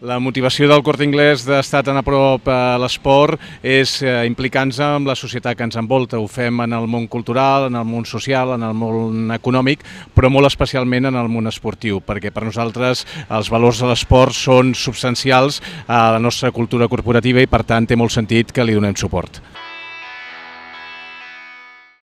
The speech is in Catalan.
La motivació del Corte Inglés d'estar tan a prop eh, a l'esport és eh, implicar-nos amb la societat que ens envolta. Ho fem en el món cultural, en el món social, en el món econòmic, però molt especialment en el món esportiu, perquè per nosaltres els valors de l'esport són substancials a la nostra cultura corporativa i per tant té molt sentit que li donem suport.